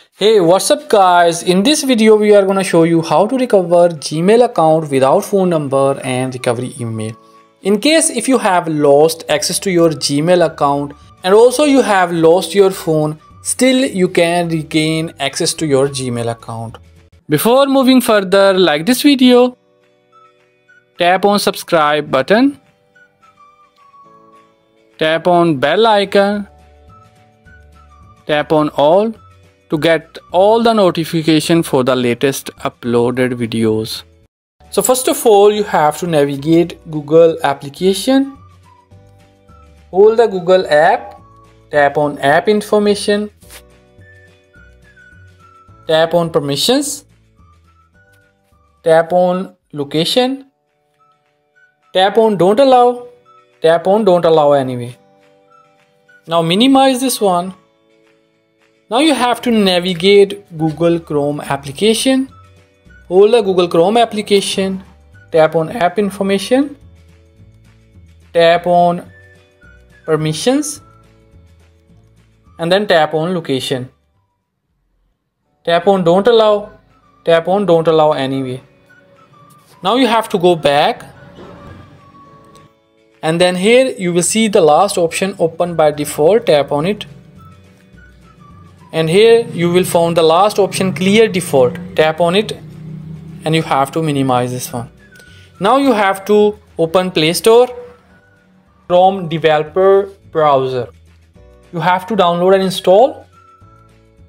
Hey, what's up guys? In this video, we are gonna show you how to recover Gmail account without phone number and recovery email. In case if you have lost access to your Gmail account and also you have lost your phone, still you can regain access to your Gmail account. Before moving further, like this video, tap on subscribe button, tap on bell icon, tap on all to get all the notification for the latest uploaded videos. So first of all, you have to navigate Google application. Hold the Google app, tap on app information, tap on permissions, tap on location, tap on don't allow, tap on don't allow anyway. Now minimize this one now you have to navigate Google Chrome application. Hold the Google Chrome application, tap on app information, tap on permissions, and then tap on location. Tap on don't allow, tap on don't allow anyway. Now you have to go back. And then here you will see the last option open by default. Tap on it and here you will find the last option clear default. Tap on it and you have to minimize this one. Now you have to open play store chrome developer browser. You have to download and install.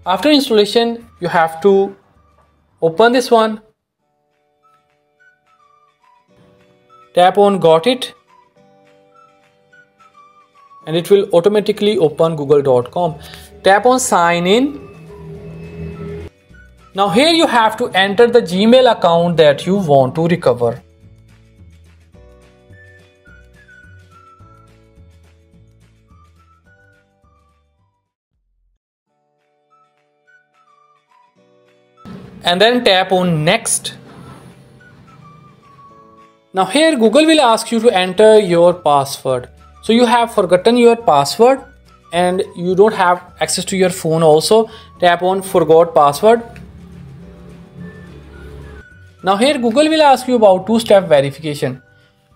After installation you have to open this one. Tap on got it. And it will automatically open google.com tap on sign in. Now here you have to enter the gmail account that you want to recover. And then tap on next. Now here google will ask you to enter your password. So you have forgotten your password and you don't have access to your phone also tap on forgot password. Now here google will ask you about two-step verification.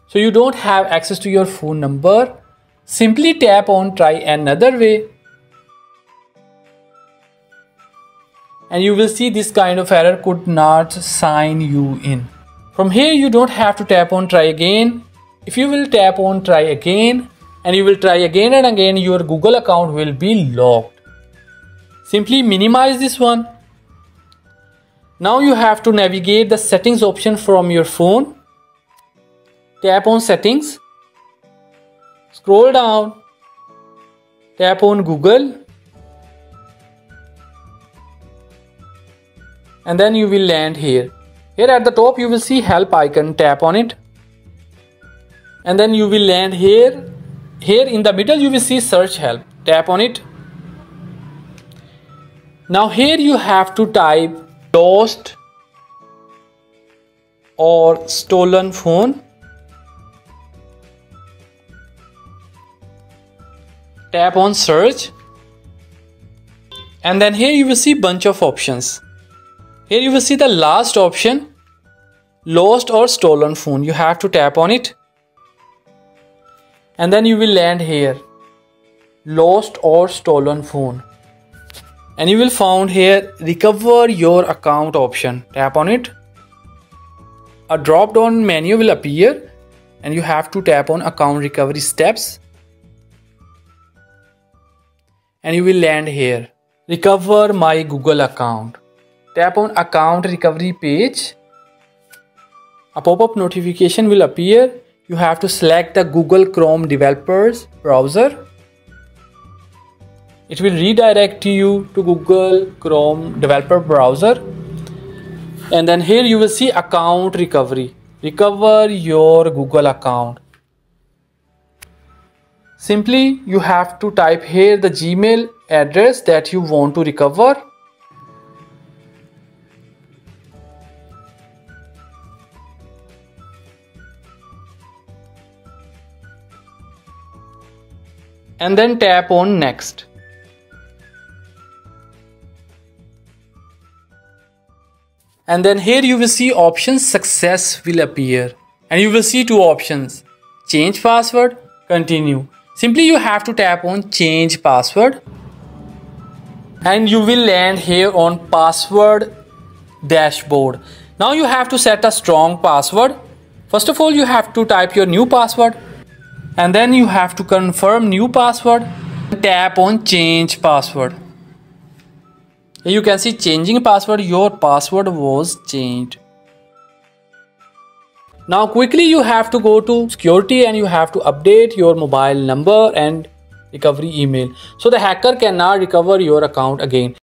So you don't have access to your phone number. Simply tap on try another way. And you will see this kind of error could not sign you in. From here you don't have to tap on try again. If you will tap on try again and you will try again and again your Google account will be locked. Simply minimize this one. Now you have to navigate the settings option from your phone. Tap on settings. Scroll down. Tap on Google. And then you will land here. Here at the top you will see help icon. Tap on it. And then you will land here here in the middle you will see search help. Tap on it. Now here you have to type lost or stolen phone. Tap on search. And then here you will see bunch of options. Here you will see the last option lost or stolen phone. You have to tap on it and then you will land here. Lost or stolen phone. And you will found here recover your account option. Tap on it. A drop down menu will appear. And you have to tap on account recovery steps. And you will land here. Recover my google account. Tap on account recovery page. A pop-up notification will appear you have to select the Google Chrome developers browser. It will redirect you to Google Chrome developer browser. And then here you will see account recovery. Recover your Google account. Simply you have to type here the Gmail address that you want to recover and then tap on next. and then here you will see option success will appear. And you will see two options. Change password continue. Simply you have to tap on change password. And you will land here on password dashboard. Now you have to set a strong password. First of all you have to type your new password and then you have to confirm new password. Tap on change password. You can see changing password your password was changed. Now quickly you have to go to security and you have to update your mobile number and recovery email. So the hacker cannot recover your account again